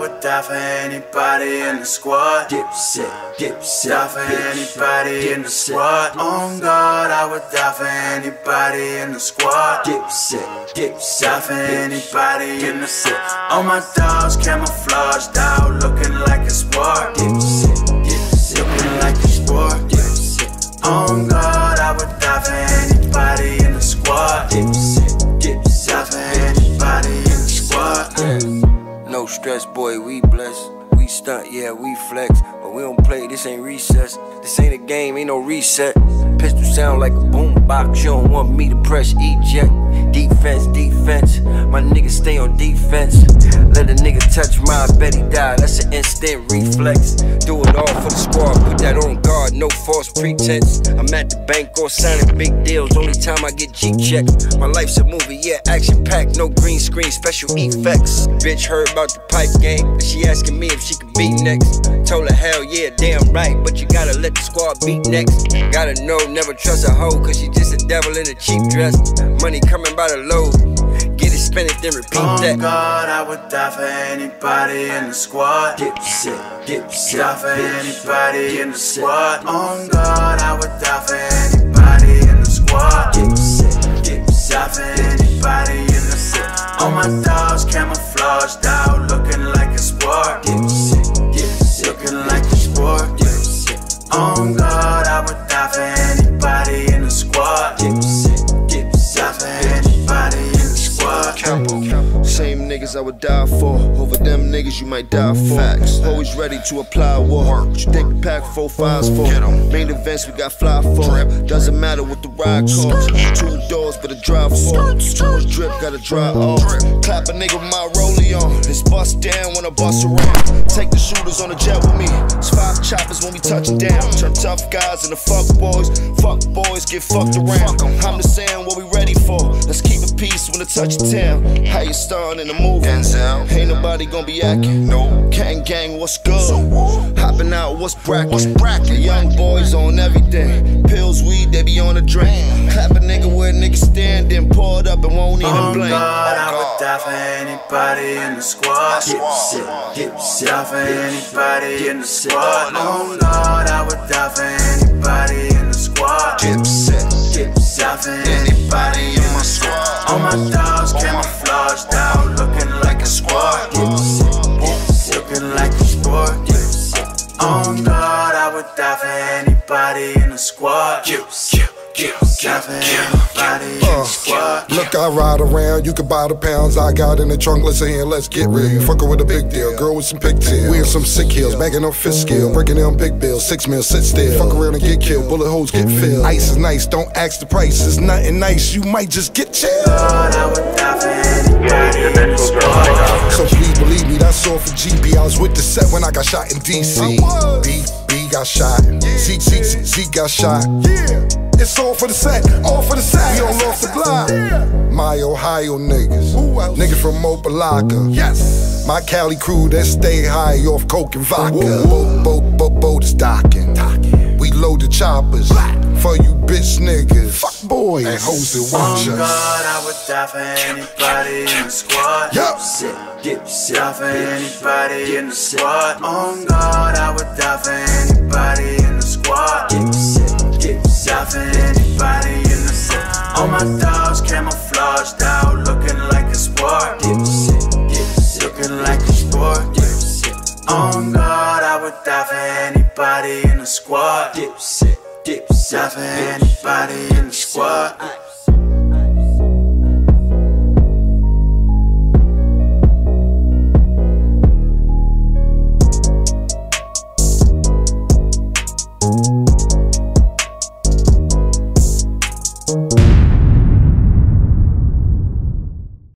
would die for anybody in the squad. Dipset, dipset. Die for anybody in the squad. On oh, God, I would die for anybody in the squad. Dipset, dipset. Die for anybody in the set. All my dogs camouflaged out, looking like a sport. Dipset, dipset. Looking like a sport. Dipset. On God, stunt, yeah, we flex. But we don't play, this ain't recess. This ain't a game, ain't no reset. Pistol sound like a boom box. You don't want me to press eject. Defense, defense. My niggas stay on defense. Let a nigga touch mine, bet he die. That's an instant reflex. Do it all for the squad, put that on no false pretense. I'm at the bank or signing big deals. Only time I get G checks. My life's a movie, yeah, action packed, no green screen, special effects. Bitch heard about the pipe game, but she asking me if she could beat next. Told her hell yeah, damn right, but you gotta let the squad beat next. Gotta know, never trust a hoe, cause she just a devil in a cheap dress. Money coming by the load. Get it, spend it, then repeat On that. God, I would die for anybody in the squad. Dipset, dipset. Die for anybody in the squad. On God, I would die for anybody in the squad. Dipset, dipset. Die for anybody in the set. All my dogs camouflaged out, looking like a sport. Dipset, dipset. Looking like a sport. Dipset. On God, niggas I would die for. Over them niggas you might die for. Facts. Always ready to apply war. What you think we pack four fives for? Main events we got fly for. Doesn't matter what the ride costs. Two doors but a drive for. Too drip, gotta dry off. Clap a nigga with my rollie on. It's bust down when I bust around. Take the shooters on the jet with me. Five choppers when we touching down. Turn tough guys into fuck boys. Fuck boys get fucked around. I'm just saying what we ready for. Let's keep it peace when it touch town. How you starting in the movie? Ain't nobody gonna be acting. No. Gang gang, what's good? Hopping out, what's bracket? What's bracket? Young boys on everything. Pills, weed, they be on the drain. Clap a nigga where niggas standing. Pour it up and won't even oh, On blink. God, I would for anybody in the squad. Dipset, dipset. Die for anybody in the squad. On God, oh, I would die for anybody in the squad. Dipset, dipset. Die for anybody in my squad. All my dogs Dipset, dipset. Die for anybody in the squad. Look, I ride around, you can buy the pounds I got in the trunk. Listen here, let's get real. You fuckin' with a big deal, girl with some pigtails. in some sick heels, bagging up fist mm-hmm. skill, breaking down big bills, six mil, sit still. Fuck around and get killed, bullet holes get mm-hmm. filled. Ice is nice, don't ask the price. It's nothing nice, you might just get chilled. God, I would die for anybody in the squad. So please believe me, all for GB. I was with the set when I got shot in DC. B, B got shot. C, C, C, got shot. Yeah. It's all for the set, all for the set. We on off the block. My Ohio niggas. niggas from Opa-locka. Yes. My Cali crew that stay high off coke and vodka. Boat, boat, boat, boat is docking. We load the choppers for you bitch niggas. Fuck boys and hoes that watch On us. God, I would die for anybody in the squad. Yup. Dipset, dipset. Die for anybody in the squad. On God, I would die for anybody in the squad. Dipset, dipset. Die for anybody in the squad. All my dogs camouflaged out, looking like a sport. Dipset, dipset. Looking like a sport. Dipset. On God, I would die for anybody in the squad. Dipset, dipset. Shot for anybody in the squad.